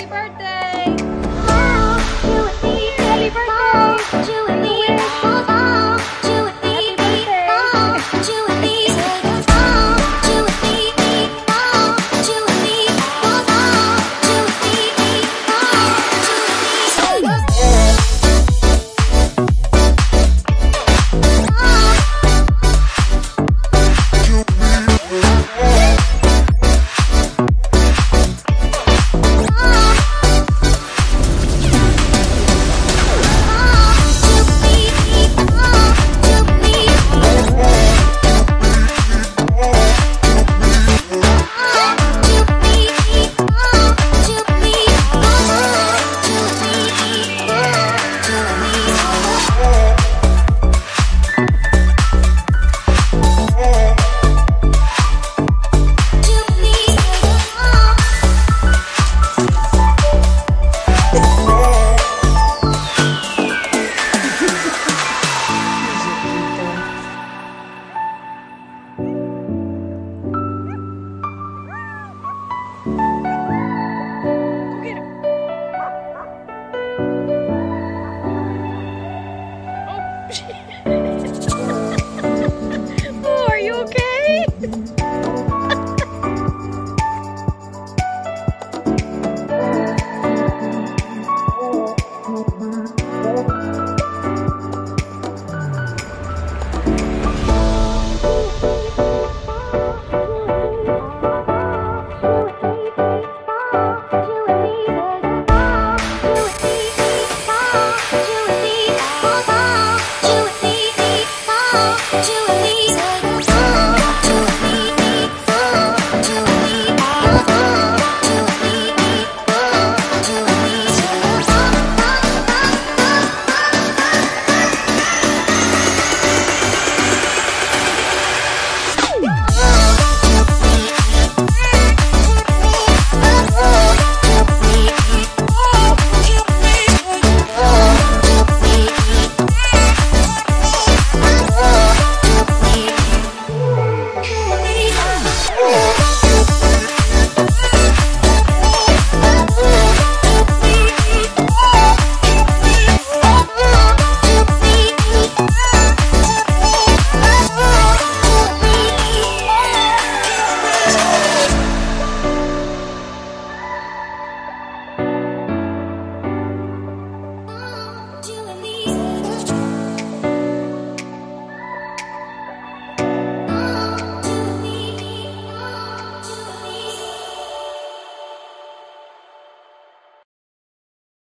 Happy birthday!